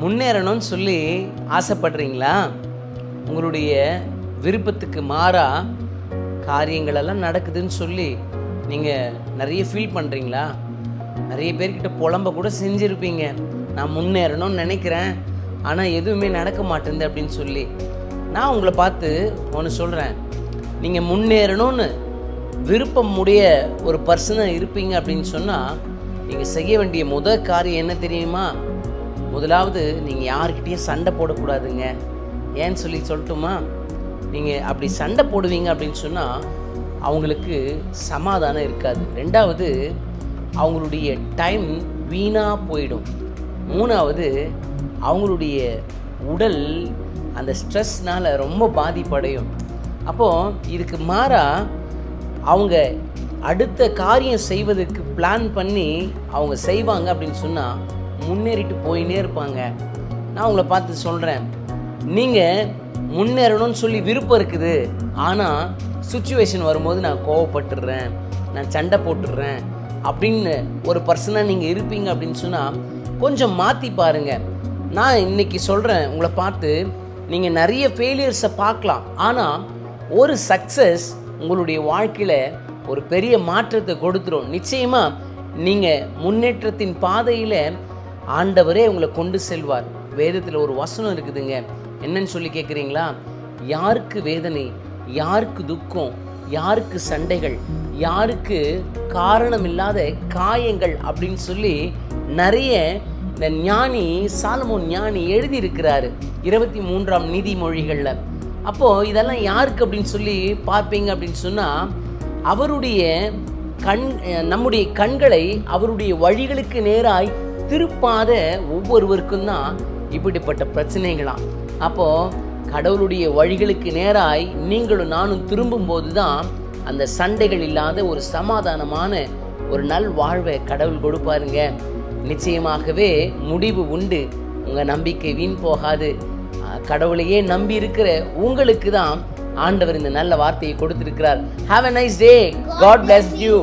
முன்னேறணும்னு சொல்லி ஆசைப்படுறீங்களா? உங்களுடைய விருப்பத்துக்கு மாறாக காரியங்களெல்லாம் நடக்குதுன்னு சொல்லி நீங்கள் நிறைய ஃபீல் பண்ணுறீங்களா நிறைய பேர்கிட்ட புலம்ப கூட செஞ்சுருப்பீங்க. நான் முன்னேறணும்னு நினைக்கிறேன். ஆனால் எதுவுமே நடக்க மாட்டேங்குது அப்படின்னு சொல்லி. நான் உங்களை பார்த்து ஒன்று சொல்கிறேன் நீங்கள் முன்னேறணும்னு விருப்பம் உடைய ஒரு பர்சனாக இருப்பீங்க அப்படின்னு சொன்னால் நீங்கள் செய்ய வேண்டிய முதல் காரியம் என்ன தெரியுமா? முதலாவது நீங்கள் யாருக்கிட்டேயும் சண்டை போடக்கூடாதுங்க. ஏன்னு சொல்லி சொல்லட்டுமா? நீங்கள் அப்படி சண்டை போடுவீங்க அப்படின்னு சொன்னால் அவங்களுக்கு சமாதானம் இருக்காது. ரெண்டாவது அவங்களுடைய டைம் வீணாக போயிடும். மூணாவது அவங்களுடைய உடல் அந்த ஸ்ட்ரெஸ்னால் ரொம்ப பாதிப்படையும். அப்போது இதுக்கு மாறாக அவங்க அடுத்த காரியம் செய்வதற்கு பிளான் பண்ணி அவங்க செய்வாங்க அப்படின்னு சொன்னால் முன்னேறிட்டு போயினே இருப்பாங்க. நான் உங்களை பார்த்து சொல்கிறேன் நீங்கள் முன்னேறணும்னு சொல்லி விருப்பம் இருக்குது. ஆனால் சுச்சுவேஷன் வரும்போது நான் கோவப்பட்டுடுறேன் நான் சண்டை போட்டுடுறேன் அப்படின்னு ஒரு பர்சனாக நீங்கள் இருப்பீங்க அப்படின்னு சொன்னால் கொஞ்சம் மாற்றி பாருங்கள் நான் இன்றைக்கி சொல்கிறேன் உங்களை பார்த்து நீங்கள் நிறைய ஃபெயிலியர்ஸை பார்க்கலாம். ஆனால் ஒரு சக்ஸஸ் உங்களுடைய வாழ்க்கையில் ஒரு பெரிய மாற்றத்தை கொடுத்துரும். நிச்சயமாக நீங்கள் முன்னேற்றத்தின் பாதையில் ஆண்டவரே உங்களை கொண்டு செல்வார். வேதத்தில் ஒரு வசனம் இருக்குதுங்க. என்னன்னு சொல்லி கேட்குறீங்களா யாருக்கு வேதனை யாருக்கு துக்கம் யாருக்கு சண்டைகள் யாருக்கு காரணம் இல்லாத காயங்கள் அப்படின்னு சொல்லி நிறைய இந்த ஞானி சாலமோன் ஞானி எழுதியிருக்கிறாரு இருபத்தி மூன்றாம் நீதிமொழிகளில். அப்போது இதெல்லாம் யாருக்கு அப்படின்னு சொல்லி பார்ப்பீங்க அப்படின்னு சொன்னால் அவருடைய கண் நம்முடைய கண்களை அவருடைய வழிகளுக்கு நேராய் திருப்பாத ஒவ்வொருவருக்கும் தான் இப்படிப்பட்ட பிரச்சனைகளாம் அப்போது கடவுளுடைய வழிகளுக்கு நேராய் நீங்களும் நானும் திரும்பும்போது தான் அந்த சண்டைகள் இல்லாத ஒரு சமாதானமான ஒரு நல் வாழ்வை கடவுள் கொடுப்பாருங்க. நிச்சயமாகவே முடிவு உண்டு. உங்கள் நம்பிக்கை வீண் போகாது. கடவுளையே நம்பி இருக்கிற உங்களுக்கு தான் ஆண்டவர் இந்த நல்ல வார்த்தையை கொடுத்திருக்கிறார். Have a nice day god bless you